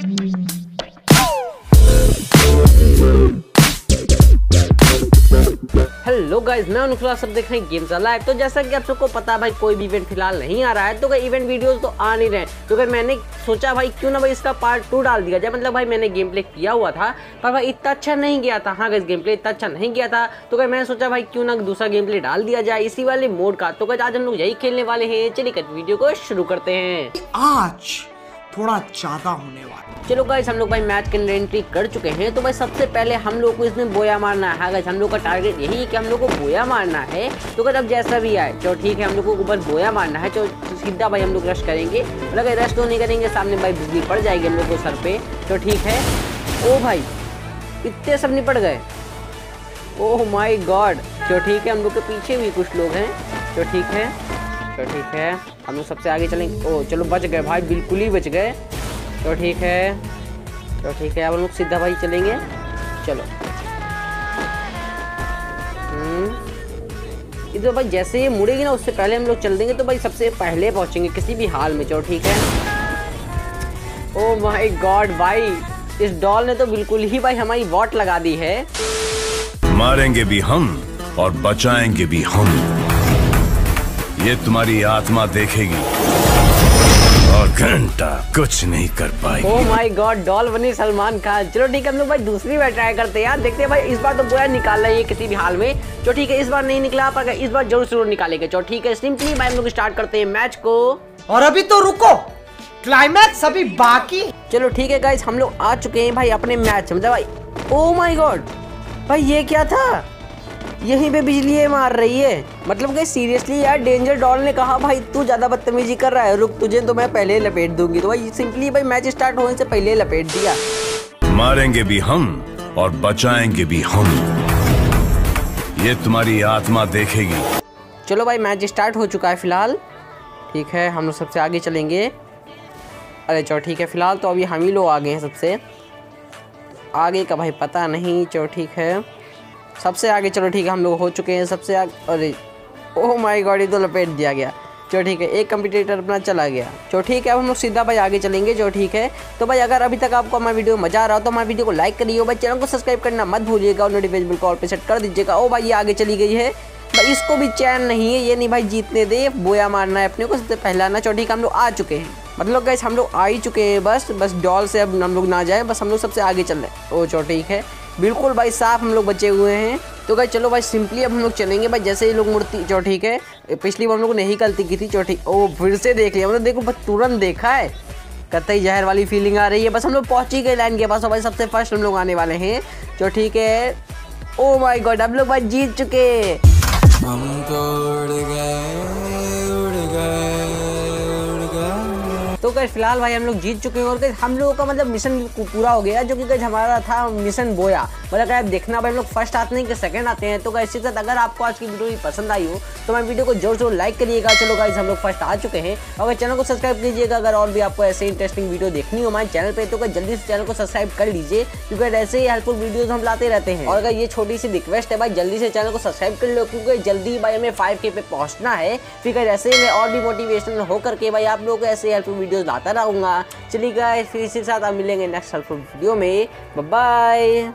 Hello guys मैं अनुखला सब देख रहे हैं गेम्स लाइव तो जैसा कि आप सबको पता भाई, कोई भी इवेंट फ़िलहाल नहीं आ रहा है तो भाई इवेंट वीडियोस तो आ नहीं रहे तो भाई मैंने सोचा भाई, क्यों ना भाई इसका पार्ट टू डाल दिया जाए? मतलब भाई, मैंने गेम प्ले किया हुआ था, पर भाई इतना अच्छा नहीं गया था। हाँ गाइस गेम प्ले इतना अच्छा नहीं गया था। तो भाई मैंने सोचा भाई, क्यों ना दूसरा गेम प्ले डाल दिया जाए इसी वाले मोड का? तो आज हम लोग यही खेलने वाले हैं। चलिए वीडियो को शुरू करते हैं। आज थोड़ा ज़्यादा होने वाला। चलो गाइस हम लोग भाई मैच के अंदर एंट्री कर चुके हैं तो भाई सबसे पहले हम लोग को इसमें बोया मारना है। गाइस हम लोग का टारगेट यही है कि हम लोग को बोया मारना है। तो अगर अब जैसा भी आए, चलो ठीक है, हम लोग को बस बोया मारना है। तो सीधा भाई हम लोग रश करेंगे। मतलब रश तो नहीं करेंगे, सामने भाई बिजली पड़ जाएगी हम लोग को सर पे। तो ठीक है। ओ भाई, इतने सब निपट गए। ओह माई गॉड चलो ठीक है, हम लोग के पीछे भी कुछ लोग हैं। तो ठीक है। तो ठीक है। हम लोग सबसे आगे चलेंगे। ओ, चलो बच गए भाई, बिल्कुल ही बच गए। तो ठीक है। तो ठीक है, अब हम लोग सीधा भाई चलेंगे। चलो। हम्म। तो भाई जैसे ये मुड़ेगी ना, उससे पहले हम लोग चल देंगे तो भाई सबसे पहले पहुँचेंगे किसी भी हाल में। चलो ठीक है। ओ माय गॉड भाई, इस डॉल ने तो बिल्कुल ही भाई हमारी वॉट लगा दी है। मारेंगे भी हम और बचाएँगे भी हम। ये तुम्हारी आत्मा देखेगी। और घंटा कुछ नहीं कर पाएगी। ओह माय गॉड डॉल बनी सलमान खान। चलो ठीक है हम लोग भाई दूसरी बार ट्राई करते हैं। यार देखते हैं भाई इस बार तो बुरा निकाल रही है किसी भी हाल में। चलो ठीक है इस बार नहीं निकला पर इस बार ज़रूर ज़रूर निकालेंगे। चलो ठीक है सिंपली भाई हम लोग स्टार्ट करते हैं मैच को। और अभी तो रुको क्लाइमैक्स अभी बाकी। चलो ठीक है गाइस हम लोग आ चुके हैं भाई अपने मैच मतलब भाई ओ माय गॉड भाई ये क्या था? यहीं पे बिजली मार रही है। मतलब कि सीरियसली यार डेंजर डॉल ने कहा भाई तू ज़्यादा बदतमीजी कर रहा है रुक तुझे तो मैं पहले लपेट दूँगी। तो भाई सिंपली भाई मैच स्टार्ट होने से पहले लपेट दिया। मारेंगे भी हम और बचाएँगे भी हम। ये तुम्हारी आत्मा देखेगी। चलो भाई मैच स्टार्ट हो चुका है फ़िलहाल। ठीक है हम लोग सबसे आगे चलेंगे। अरे चलो ठीक है फ़िलहाल तो अभी हम ही लोग आगे हैं सबसे। आगे का भाई पता नहीं चलो ठीक है। सबसे आगे, चलो ठीक है, हम लोग हो चुके हैं सबसे आगे। अरे ओह माय गॉड ये तो लपेट दिया गया। चलो ठीक है, एक कंप्यूटर अपना चला गया। चलो ठीक है, अब हम लोग सीधा भाई आगे चलेंगे जो ठीक है। तो भाई, अगर अभी तक आपको हमारी वीडियो मज़ा आ रहा हो तो हमारे वीडियो को लाइक करिए, भाई, चैनल को सब्सक्राइब करना मत भूलिएगा, और नोटिफिकेशन कॉल पे सेट कर दीजिएगा। ओ भाई, ये आगे चली गई है। भाई, इसको भी चैन नहीं है, ये नहीं भाई, जीतने दे, बोया मारना है अपने को, सबसे पहला ना। चलो ठीक हम लोग आ चुके हैं। मतलब गैस हम लोग आ ही चुके हैं, बस बस डॉल से अब हम लोग ना जाए, बस हम लोग सबसे आगे चल रहे हैं। ओ, चलो ठीक है। बिल्कुल भाई साफ़ हम लोग बचे हुए हैं। तो भाई चलो भाई सिंपली अब हम लोग चलेंगे। भाई, जैसे ही लोग मूर्ति चलो ठीक है पिछली बार हम लोग नहीं गलती की थी चलो ठीक ओ, फिर से देख लिया। मतलब देखो तुरंत देखा है। कतई जहर वाली फीलिंग आ रही है। बस हम लोग पहुँच ही गए लाइन के पास। भाई, सबसे फ़र्स्ट हम लोग आने वाले हैं चलो ठीक है ओ माई गॉड हम लोग भाई जीत चुके। हम तो उड़ गए। तो गैस फ़िलहाल भाई हम लोग जीत चुके हैं और गैस हम लोगों का मतलब मिशन पूरा हो गया, जो कि गैस हमारा था मिशन बोया। मतलब अगर आप देखना भाई, हम लोग फ़र्स्ट आते हैं कि सेकंड आते हैं तो गैस साथ अगर आपको आज की वीडियो पसंद आई हो तो मैं वीडियो को ज़ोर ज़ोर लाइक करिएगा। चलो गाइज़ हम लोग फ़र्स्ट आ चुके हैं। अगर चैनल को सब्सक्राइब कीजिएगा, अगर और भी आपको ऐसे इंटरेस्टिंग वीडियो देखनी हो हमारे चैनल पर तो जल्दी से चैनल को सब्सक्राइब कर लीजिए, क्योंकि ऐसे ही हेल्पफुल वीडियो हम लाते रहते हैं। और अगर ये छोटी सी रिक्वेस्ट है भाई, जल्दी से चैनल को सब्सक्राइब कर लो, क्योंकि जल्दी भाई हमें फाइव पे पहुँचना है। फिर ऐसे ही और भी मोटिवेशनल होकर के भाई आप लोगों ऐसे हेल्पफुल वीडियो लाता रहूँगा चलिए गाइस फिर इसी के साथ आप मिलेंगे नेक्स्ट हेल्पफुल वीडियो में बाय